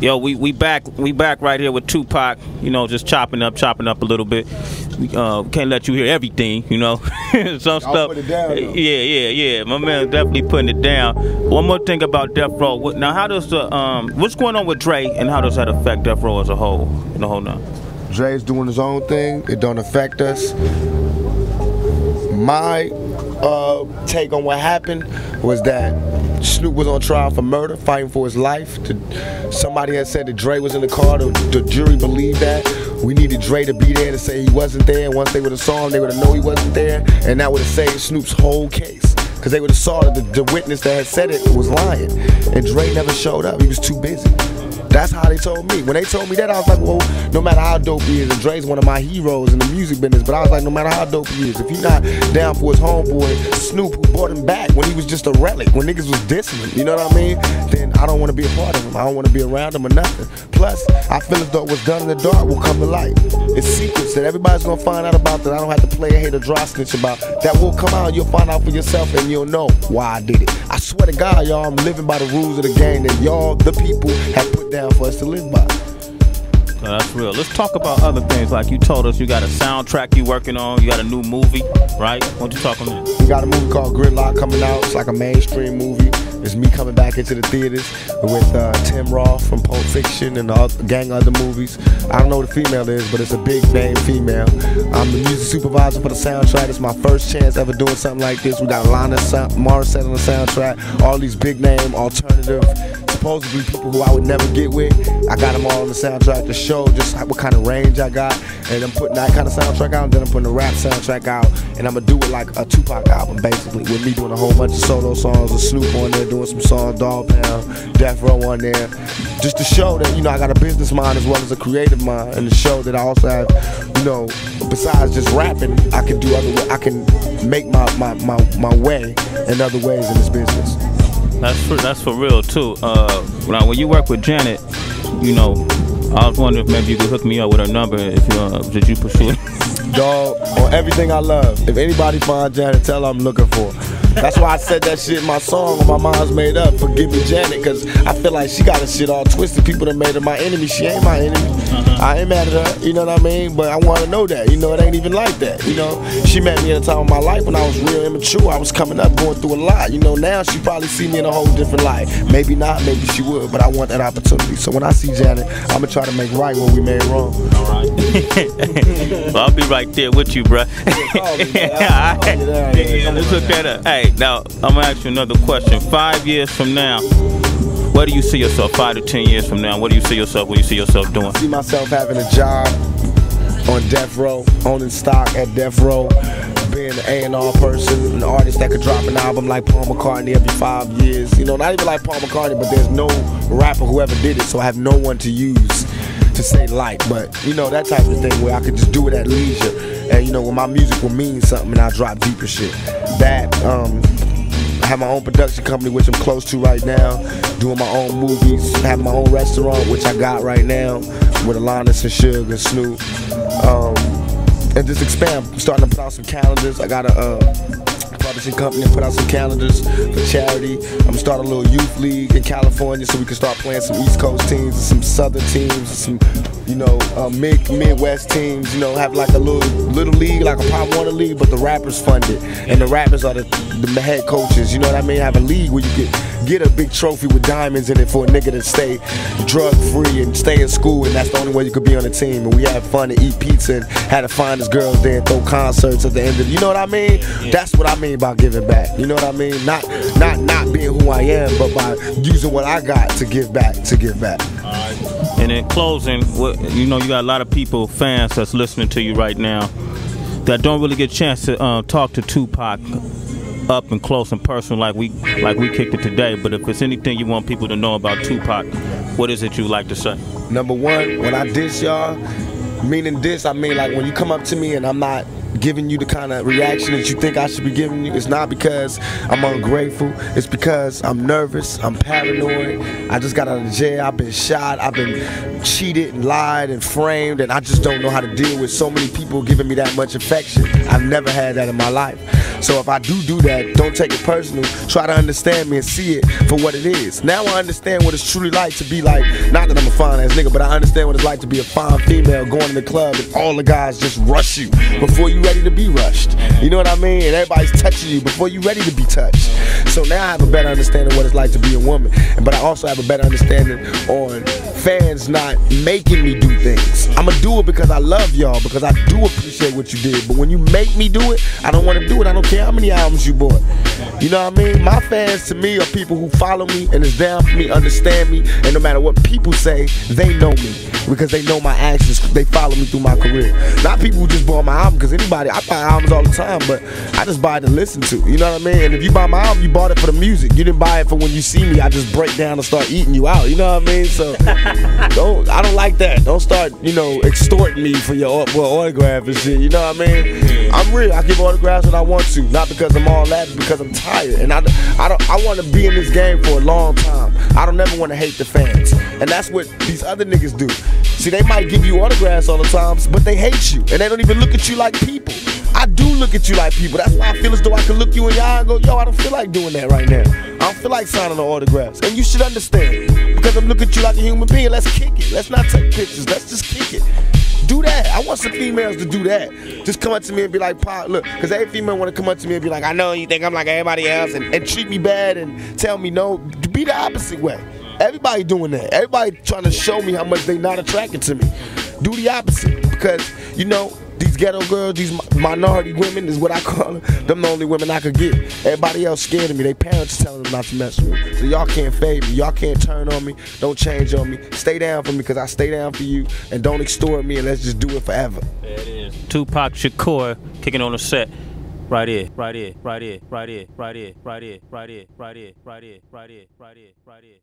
Yo, we, we back we back right here with Tupac. You know, just chopping up, chopping up a little bit. We, uh, can't let you hear everything. You know, some stuff. put it down, yeah, yeah, yeah. My man definitely putting it down. One more thing about Death Row. What- Now, how does the um, what's going on with Dre, and how does that affect Death Row as a whole? The whole now. Dre's doing his own thing. It don't affect us. My uh, take on what happened was that Snoop was on trial for murder, fighting for his life. Somebody had said that Dre was in the car. The, the jury believed that. We needed Dre to be there to say he wasn't there. Once they would have saw him, they would have known he wasn't there, and that would have saved Snoop's whole case. Because they would have saw that the, the witness that had said it was lying, and Dre never showed up. He was too busy. That's how they told me. When they told me that, I was like, well, no matter how dope he is, and Dre's one of my heroes in the music business, but I was like, no matter how dope he is, if he's not down for his homeboy, Snoop, who brought him back when he was just a relic, when niggas was dissing him, you know what I mean? Then I don't want to be a part of him. I don't want to be around him or nothing. Plus, I feel as though what's done in the dark will come to light. It's secrets that everybody's gonna find out about that I don't have to play a hate or dry snitch about. That will come out, you'll find out for yourself, and you'll know why I did it. I swear to God, y'all, I'm living by the rules of the game that y'all, the people, have put down for us to live by. No, that's real. Let's talk about other things. Like you told us, you got a soundtrack you working on. You got a new movie, right? Why don't you talk on that? We got a movie called Gridlock coming out. It's like a mainstream movie. It's me coming back into the theaters with uh, Tim Roth from Pulp Fiction and a gang of other movies. I don't know what the female is, but it's a big name female. I'm the music supervisor for the soundtrack. It's my first chance ever doing something like this. We got Alanis Morissette on the soundtrack. All these big name alternative, supposedly people who I would never get with. I got them all on the soundtrack to show just what kind of range I got. And I'm putting that kind of soundtrack out, and then I'm putting a rap soundtrack out, and I'm gonna do it like a Tupac album, basically, with me doing a whole bunch of solo songs, with Snoop on there doing some songs, Dog Pound, Death Row on there, just to show that you know I got a business mind as well as a creative mind, and to show that I also have, you know, besides just rapping, I can do other, I can make my my my, my way in other ways in this business. That's for, that's for real too. Uh, when, when you work with Janet, you know, I was wondering if maybe you could hook me up with her number if you uh, did you pursue it. dog, on everything I love. If anybody find Janet, tell her I'm looking for. That's why I said that shit in my song when my mind's made up. Forgive me, Janet, because I feel like she got her shit all twisted. People that made her my enemy. She ain't my enemy. Uh-huh. I ain't mad at her, you know what I mean? But I want to know that, you know, it ain't even like that, you know? She met me at a time of my life when I was real immature. I was coming up, going through a lot. You know, now she probably see me in a whole different light. Maybe not, maybe she would, but I want that opportunity. So when I see Janet, I'm gonna try to make right what we made wrong. well, I'll be right there with you, bruh. call me, man. yeah, I'll call you there, yeah. yeah, let's that up. Hey, now I'm gonna ask you another question. Five years from now, where do you see yourself? Five to ten years from now, what do you see yourself? What do you see yourself doing? see myself having a job on Death Row, owning stock at Death Row, being an A&R person, an artist that could drop an album like Paul McCartney every five years. You know, not even like Paul McCartney, but there's no rapper who ever did it, so I have no one to use to say like. But, you know, that type of thing where I could just do it at leisure. And, you know, when my music will mean something and I drop deeper shit. That, um, have my own production company, which I'm close to right now. Doing my own movies. Have my own restaurant, which I got right now with Alanis and Suge and Snoop. Um, and just expand. I'm starting to put out some calendars. I got a uh, publishing company and put out some calendars for charity. I'm gonna start a little youth league in California so we can start playing some East Coast teams and some Southern teams and some, you know, uh, mid Midwest teams. You know, have like a little little league, like a Pop Warner league, but the rappers fund it, and the rappers are the, the head coaches. You know what I mean? Have a league where you get get a big trophy with diamonds in it for a nigga to stay drug free and stay in school, and that's the only way you could be on the team. And we have fun and eat pizza and had the finest girls there and throw concerts at the end of You know what I mean? That's what I mean by giving back. You know what I mean? Not not not being who I am, but by using what I got to give back to give back. And in closing, you know, you got a lot of people, fans that's listening to you right now, that don't really get a chance to uh, talk to Tupac up and close and personal like we like we kicked it today. But if it's anything you want people to know about Tupac, what is it you like to say? Number one, when I diss y'all, meaning diss, I mean like when you come up to me and I'm not giving you the kind of reaction that you think I should be giving you, it's not because I'm ungrateful. It's because I'm nervous, I'm paranoid. I just got out of jail, I've been shot, I've been cheated and lied and framed, and I just don't know how to deal with so many people giving me that much affection. I've never had that in my life. So if I do do that, don't take it personal. Try to understand me and see it for what it is. Now I understand what it's truly like to be like, not that I'm a fine ass nigga, but I understand what it's like to be a fine female going to the club and all the guys just rush you before you ready to be rushed. You know what I mean? And everybody's touching you before you ready to be touched. So now I have a better understanding of what it's like to be a woman. But I also have a better understanding on fans not making me do things. I'ma do it because I love y'all, because I do appreciate what you did. But when you make me do it, I don't want to do it. I don't care how many albums you bought. You know what I mean? My fans to me are people who follow me and is down for me, understand me, and no matter what people say, they know me because they know my actions. They follow me through my career. Not people who just bought my album because anybody, I buy albums all the time, but I just buy it to listen to. You know what I mean? And if you buy my album, you bought it for the music. You didn't buy it for when you see me. I just break down and start eating you out. You know what I mean? So don't. I don't like that. Don't start, you know, extorting me for your well, autograph and shit. You know what I mean? I'm real. I give autographs when I want to, not because I'm all that, because I'm tired. And I, I don't. I want to be in this game for a long time. I don't ever want to hate the fans, and that's what these other niggas do. See, they might give you autographs all the times, but they hate you, and they don't even look at you like people. I do look at you like people. That's why I feel as though I can look you in your eye and go, yo, I don't feel like doing that right now. I don't feel like signing the autographs. And you should understand. Because I'm looking at you like a human being. Let's kick it. Let's not take pictures. Let's just kick it. Do that. I want some females to do that. Just come up to me and be like, Pop, look, because every female want to come up to me and be like, I know you think I'm like everybody else and, and treat me bad and tell me no. Be the opposite way. Everybody doing that. Everybody trying to show me how much they not attracted to me. Do the opposite. Because, you know, these ghetto girls, these minority women is what I call them. Them the only women I could get. Everybody else scared of me. They parents telling them not to mess with me. So y'all can't fade me. Y'all can't turn on me. Don't change on me. Stay down for me because I stay down for you. And don't extort me and let's just do it forever. There it is. Tupac Shakur kicking on the set. Right here, right here, right here, right here, right here, right here, right here, right here, right here, right here, right here, right here.